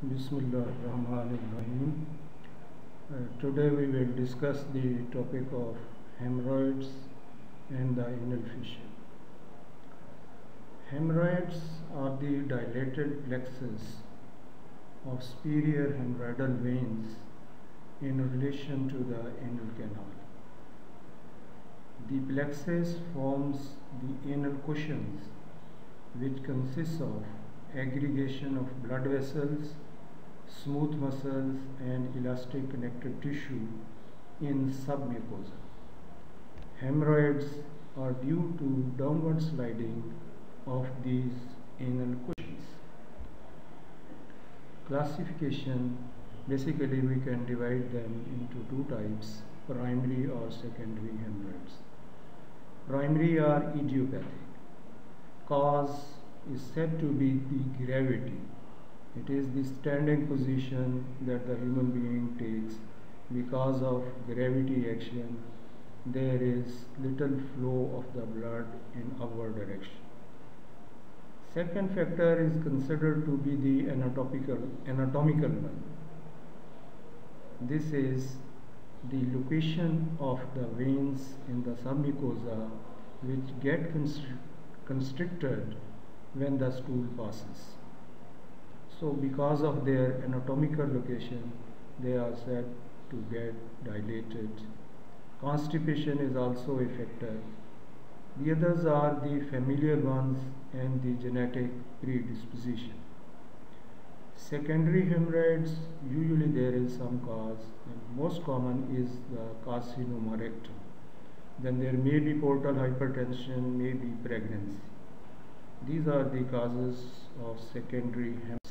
Bismillah Rahman Rahim. Uh, today we will discuss the topic of hemorrhoids and the anal fissure. Hemorrhoids are the dilated plexus of superior hemorrhoidal veins in relation to the anal canal. The plexus forms the anal cushions which consists of aggregation of blood vessels, smooth muscles and elastic connective tissue in submucosa. Hemorrhoids are due to downward sliding of these anal cushions. Classification basically we can divide them into two types primary or secondary hemorrhoids. Primary are idiopathic. Cause is said to be the gravity. It is the standing position that the human being takes because of gravity action. There is little flow of the blood in upward direction. Second factor is considered to be the anatomical, anatomical one. This is the location of the veins in the submucosa which get constricted when the stool passes. So because of their anatomical location, they are said to get dilated. Constipation is also a factor. The others are the familiar ones and the genetic predisposition. Secondary hemorrhoids, usually there is some cause and most common is the carcinoma rectum. Then there may be portal hypertension, may be pregnancy. These are the causes of secondary hemorrhoids.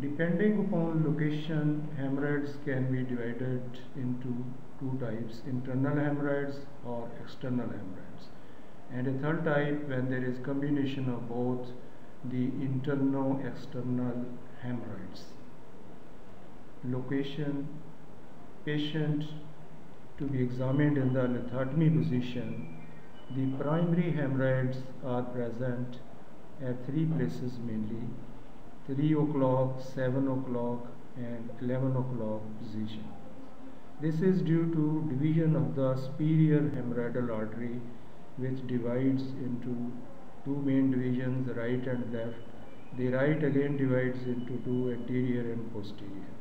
Depending upon location, hemorrhoids can be divided into two types, internal hemorrhoids or external hemorrhoids. And a third type when there is combination of both the internal external hemorrhoids. Location, patient to be examined in the lithotomy position the primary hemorrhoids are present at three places mainly 3 o'clock, 7 o'clock and 11 o'clock position. This is due to division of the superior hemorrhoidal artery which divides into two main divisions right and left. The right again divides into two anterior and posterior.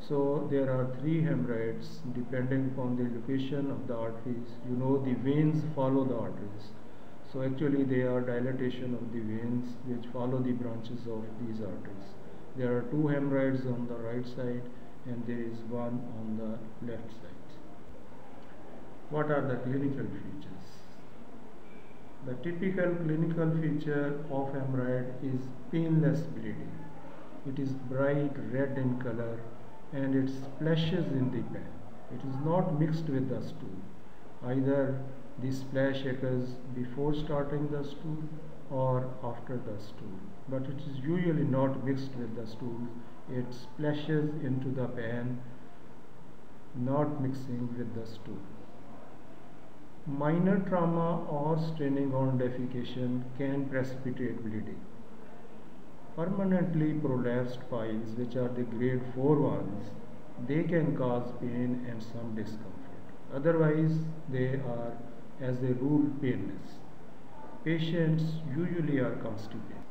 So there are three hemorrhoids depending upon the location of the arteries. You know the veins follow the arteries. So actually they are dilatation of the veins which follow the branches of these arteries. There are two hemorrhoids on the right side and there is one on the left side. What are the clinical features? The typical clinical feature of hemorrhoid is painless bleeding. It is bright red in color and it splashes in the pan. It is not mixed with the stool. Either the splash occurs before starting the stool or after the stool. But it is usually not mixed with the stool. It splashes into the pan, not mixing with the stool. Minor trauma or straining on defecation can precipitate bleeding permanently prolapsed piles which are the grade 4 ones they can cause pain and some discomfort otherwise they are as a rule painless patients usually are constipated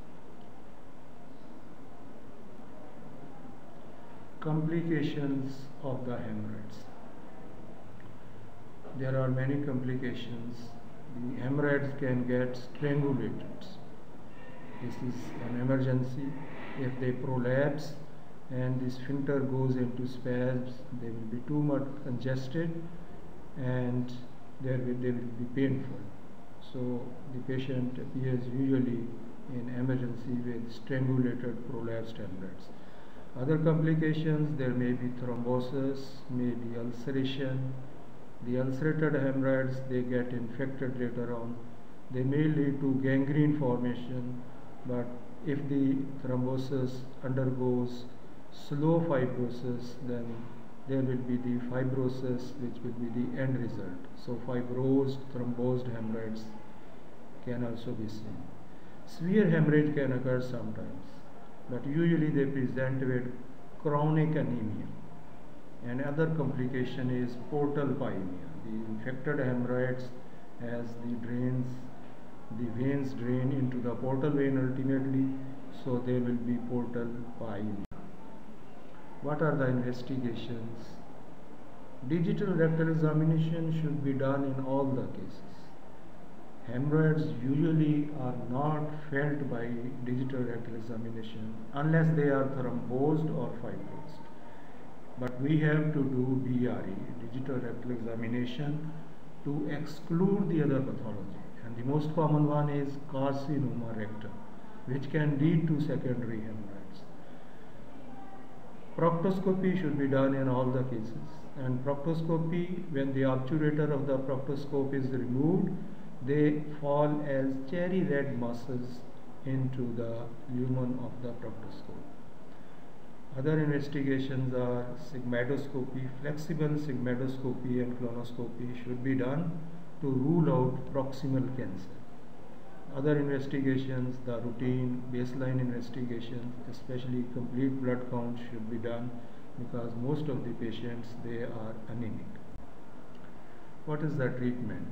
complications of the hemorrhoids. There are many complications. The hemorrhoids can get strangulated. This is an emergency. If they prolapse and the sphincter goes into spasms they will be too much congested and there will, they will be painful so the patient appears usually in emergency with strangulated prolapsed hemorrhoids other complications there may be thrombosis may be ulceration. The ulcerated hemorrhoids they get infected later on. They may lead to gangrene formation but if the thrombosis undergoes slow fibrosis then there will be the fibrosis which will be the end result so fibrosed thrombosed hemorrhoids can also be seen severe hemorrhage can occur sometimes but usually they present with chronic anemia. And other complication is portal pyemia. The infected hemorrhoids as the drains, the veins drain into the portal vein ultimately, so there will be portal pyemia. What are the investigations? Digital rectal examination should be done in all the cases. Hemorrhoids usually are not felt by digital rectal examination unless they are thrombosed or fibrosed. But we have to do DRE, digital rectal examination, to exclude the other pathology. And the most common one is carcinoma rectum, which can lead to secondary hemorrhoids. Proctoscopy should be done in all the cases. And proctoscopy, when the obturator of the proctoscope is removed, they fall as cherry red masses into the lumen of the proctoscope. Other investigations are sigmoidoscopy, flexible sigmoidoscopy and colonoscopy should be done to rule out proximal cancer. Other investigations, the routine baseline investigations, especially complete blood count should be done because most of the patients, they are anemic. What is the treatment?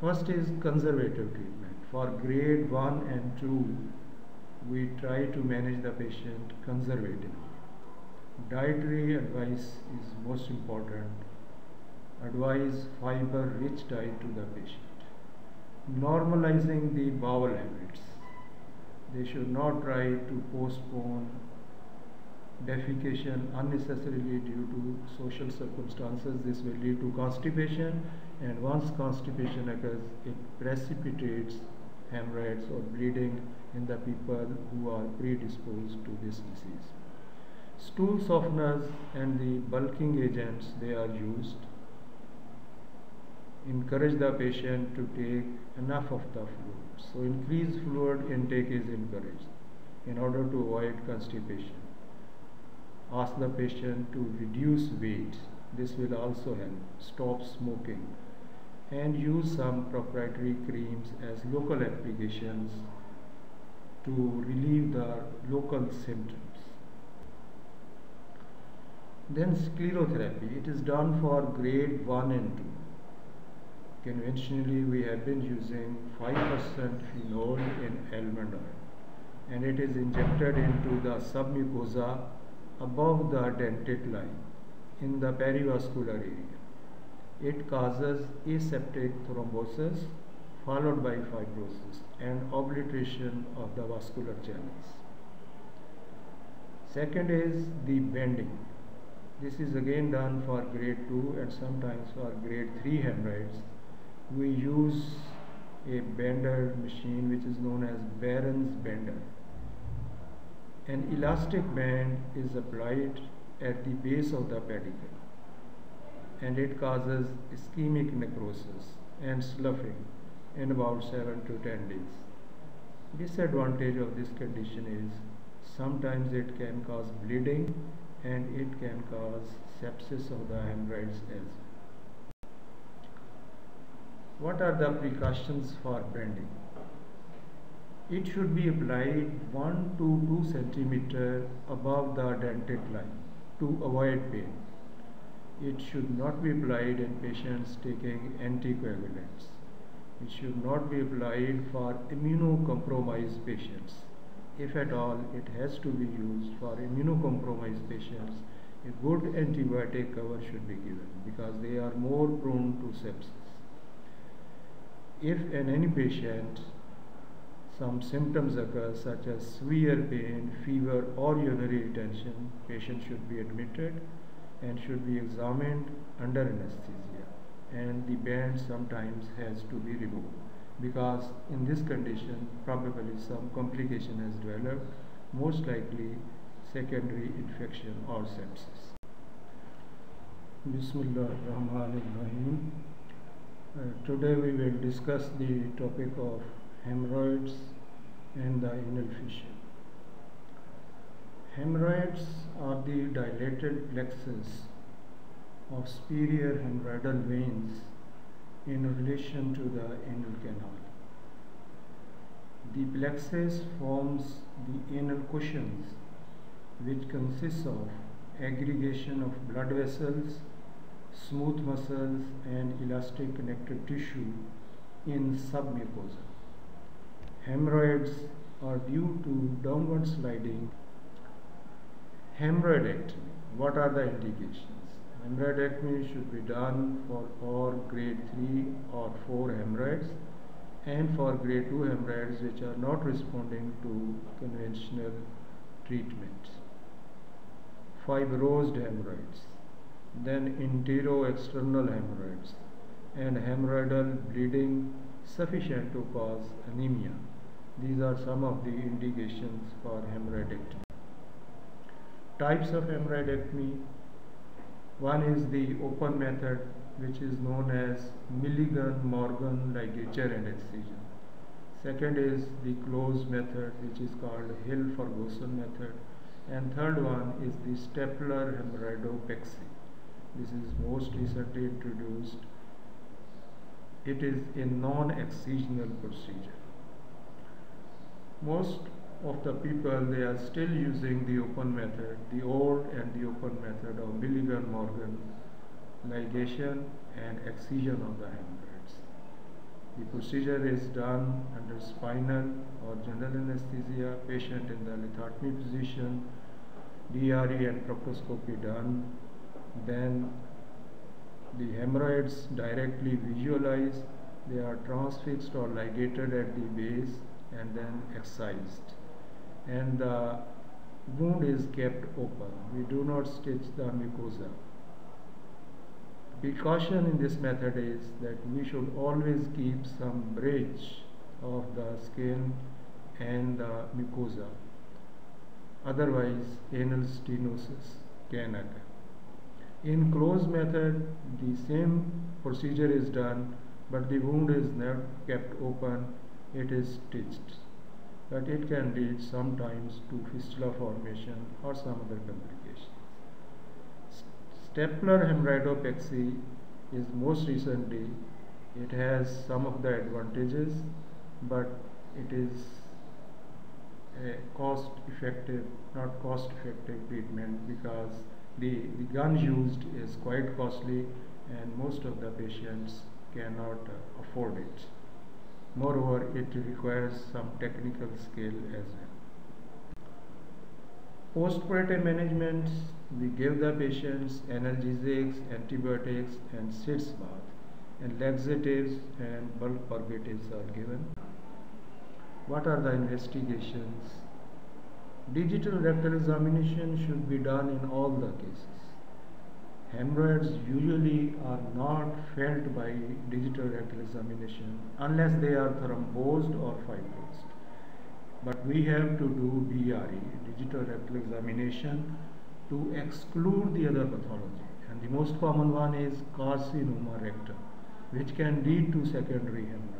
First is conservative treatment. For grade 1 and 2, we try to manage the patient conservatively. Dietary advice is most important. Advise fiber rich diet to the patient. Normalizing the bowel habits. They should not try to postpone defecation unnecessarily due to social circumstances. This will lead to constipation and once constipation occurs, it precipitates hemorrhoids or bleeding in the people who are predisposed to this disease. Stool softeners and the bulking agents they are used. Encourage the patient to take enough of the fluid. So increased fluid intake is encouraged in order to avoid constipation. Ask the patient to reduce weight. This will also help. Stop smoking and use some proprietary creams as local applications to relieve the local symptoms. Then sclerotherapy, it is done for grade 1 and 2. Conventionally, we have been using 5% phenol in almond oil and it is injected into the submucosa above the dentate line in the perivascular area it causes aseptic thrombosis followed by fibrosis and obliteration of the vascular channels. Second is the bending. This is again done for grade 2 and sometimes for grade 3 hemorrhoids. We use a bender machine which is known as Barron's bender. An elastic band is applied at the base of the pedicle and it causes ischemic necrosis and sloughing in about 7 to 10 days. Disadvantage of this condition is sometimes it can cause bleeding and it can cause sepsis of the hemorrhoids as well. What are the precautions for bending? It should be applied 1 to 2 centimeter above the dentate line to avoid pain it should not be applied in patients taking anticoagulants. It should not be applied for immunocompromised patients. If at all, it has to be used for immunocompromised patients. A good antibiotic cover should be given because they are more prone to sepsis. If in any patient some symptoms occur such as severe pain, fever or urinary retention, patient should be admitted and should be examined under anesthesia and the band sometimes has to be removed because in this condition probably some complication has developed most likely secondary infection or sepsis. Bismillah ar-Rahman ar-Rahim. Uh, today we will discuss the topic of hemorrhoids and the anal fissure. Hemorrhoids are the dilated plexus of superior hemorrhoidal veins in relation to the anal canal. The plexus forms the anal cushions which consists of aggregation of blood vessels, smooth muscles and elastic connective tissue in submucosa. Hemorrhoids are due to downward sliding. Hemorrhoidectomy. What are the indications? Hemorrhoidectomy should be done for all grade 3 or 4 hemorrhoids and for grade 2 hemorrhoids which are not responding to conventional treatment. Fibrosed hemorrhoids, then intero-external hemorrhoids and hemorrhoidal bleeding sufficient to cause anemia. These are some of the indications for hemorrhoidectomy. Types of hemorrhoidectomy. One is the open method which is known as Milligan-Morgan ligature and excision. Second is the closed method which is called Hill-Ferguson method. And third one is the stapler hemorrhoidopexy. This is most recently introduced. It is a non-excisional procedure most of the people they are still using the open method, the old and the open method of Milligan-Morgan ligation and excision of the hemorrhoids. The procedure is done under spinal or general anesthesia, patient in the lithotomy position, DRE and proctoscopy done, then the hemorrhoids directly visualized, they are transfixed or ligated at the base and then excised and the wound is kept open. We do not stitch the mucosa. Precaution in this method is that we should always keep some bridge of the skin and the mucosa. Otherwise, anal stenosis can occur. In closed method, the same procedure is done, but the wound is not kept open. It is stitched. But it can lead sometimes to fistula formation or some other complications. Stapler hemorrhoidopexy is most recently, it has some of the advantages but it is a cost effective, not cost effective treatment because the, the gun used is quite costly and most of the patients cannot uh, afford it. Moreover, it requires some technical skill as well. Postoperative management, we give the patients analgesics, antibiotics and sitz bath and laxatives and bulk purgatives are given. What are the investigations? Digital rectal examination should be done in all the cases hemorrhoids usually are not felt by digital rectal examination unless they are thrombosed or fibrosed. But we have to do DRE, digital rectal examination, to exclude the other pathology. And the most common one is carcinoma rectum, which can lead to secondary hemorrhoids.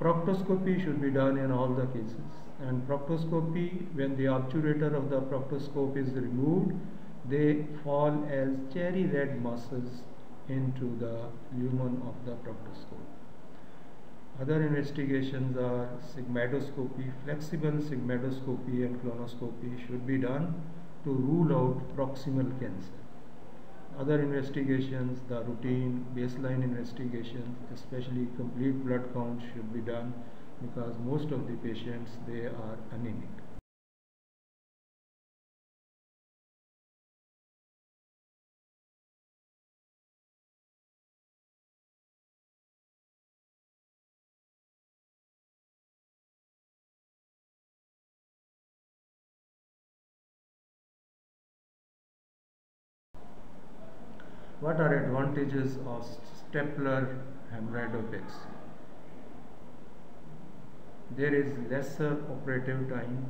Proctoscopy should be done in all the cases. And proctoscopy, when the obturator of the proctoscope is removed, they fall as cherry red masses into the lumen of the proctoscope. Other investigations are sigmoidoscopy, flexible sigmoidoscopy and colonoscopy should be done to rule out proximal cancer. Other investigations, the routine baseline investigations, especially complete blood count should be done because most of the patients, they are anemic. What are advantages of stapler hemorrhoidopexy? There is lesser operative time,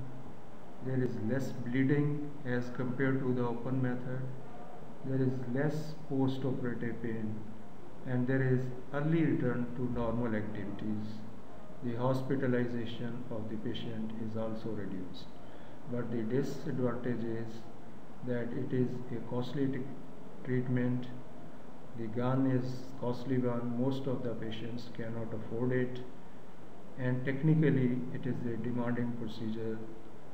there is less bleeding as compared to the open method, there is less post-operative pain and there is early return to normal activities. The hospitalization of the patient is also reduced. But the disadvantage is that it is a costly treatment. The gun is costly one. Most of the patients cannot afford it. and technically it is a demanding procedure.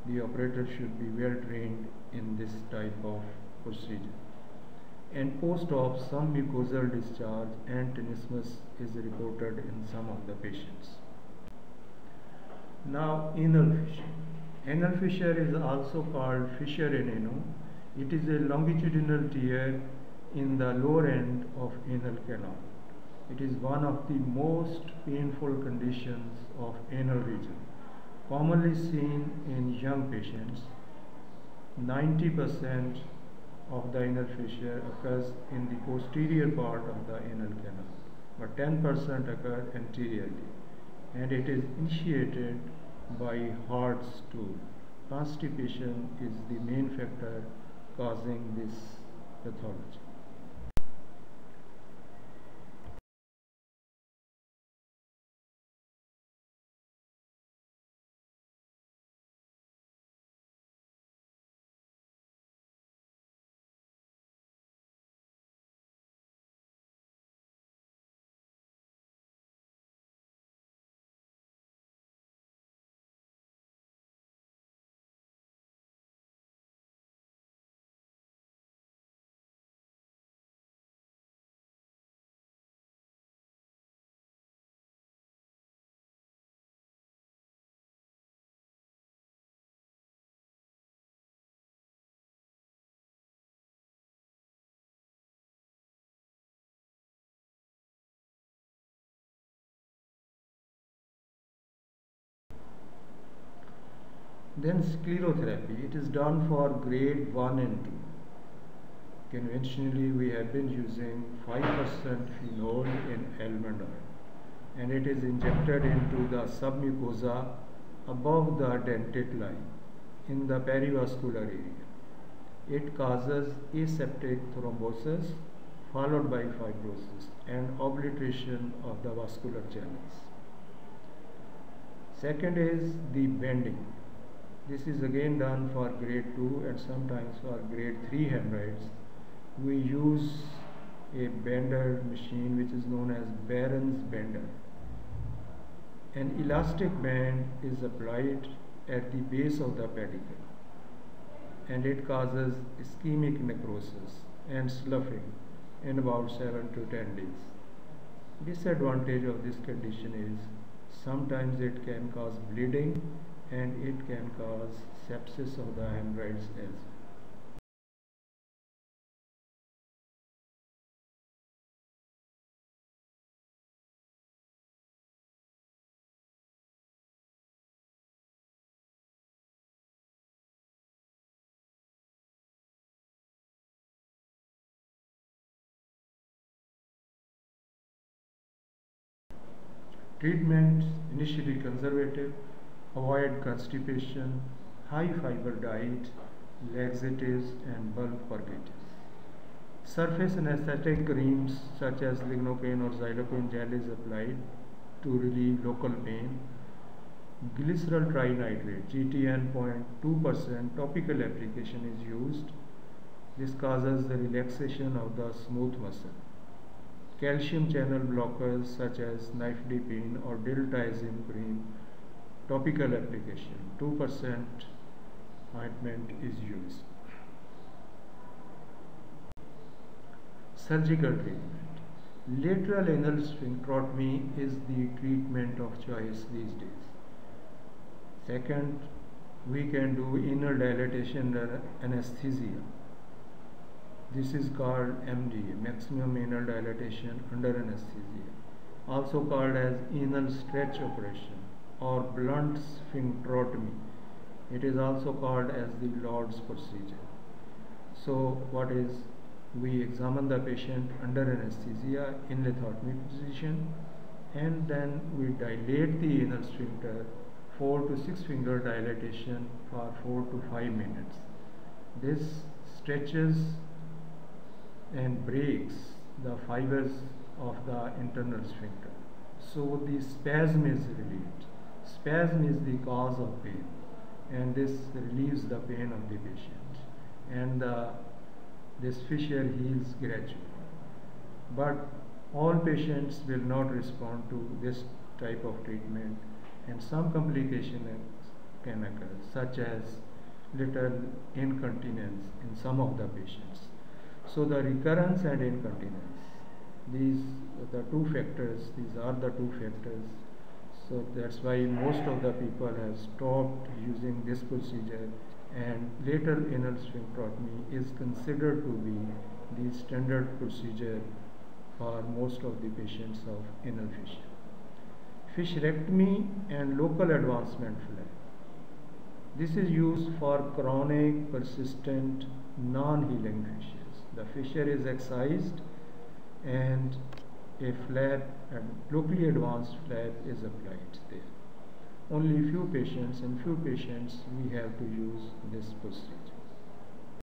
The operator should be well trained in this type of procedure. And post-op, some mucosal discharge and tenesmus is reported in some of the patients. Now, anal fissure. Anal fissure is also called fissure in ano. It is a longitudinal tear in the lower end of anal canal. It is one of the most painful conditions of anal region, commonly seen in young patients. 90% of the anal fissure occurs in the posterior part of the anal canal, but 10% occur anteriorly, and it is initiated by hard stool. Constipation is the main factor causing this pathology. Then sclerotherapy, it is done for grade 1 and 2. Conventionally, we have been using 5% phenol in almond oil and it is injected into the submucosa above the dentate line in the perivascular area. It causes aseptic thrombosis followed by fibrosis and obliteration of the vascular channels. Second is the bending. This is again done for grade 2 and sometimes for grade 3 hemorrhoids. We use a bender machine which is known as Barron's bender. An elastic band is applied at the base of the pedicle and it causes ischemic necrosis and sloughing in about 7 to 10 days. Disadvantage of this condition is sometimes it can cause bleeding and it can cause sepsis of the hemorrhoids as well. Treatment initially conservative avoid constipation, high fiber diet, laxatives and bulk purgatives. Surface anesthetic creams such as lignocaine or xylocaine gel is applied to relieve local pain. Glycerol trinitrate GTN 0.2% topical application is used. This causes the relaxation of the smooth muscle. Calcium channel blockers such as nifedipine or diltiazem cream topical application 2% ointment is used. Surgical treatment. Lateral anal sphincterotomy is the treatment of choice these days. Second we can do anal dilatation under anesthesia. This is called MDA maximum anal dilatation under anesthesia also called as anal stretch operation or blunt sphincterotomy. It is also called as the Lord's procedure. So what is we examine the patient under anesthesia in lithotomy position and then we dilate the anal sphincter 4 to 6 finger dilatation for 4 to 5 minutes. This stretches and breaks the fibers of the internal sphincter. So the spasm is relieved. Spasm is the cause of pain and this relieves the pain of the patient and this fissure heals gradually. But all patients will not respond to this type of treatment and some complications can occur such as little incontinence in some of the patients. So the recurrence and incontinence, these the two factors, these are the two factors. So that's why most of the people have stopped using this procedure and lateral anal sphincterotomy is considered to be the standard procedure for most of the patients of anal fissure. Fissurectomy and local advancement flap. This is used for chronic, persistent, non-healing fissures. The fissure is excised and a flap, locally advanced flap is applied there only few patients, in few patients we have to use this procedure.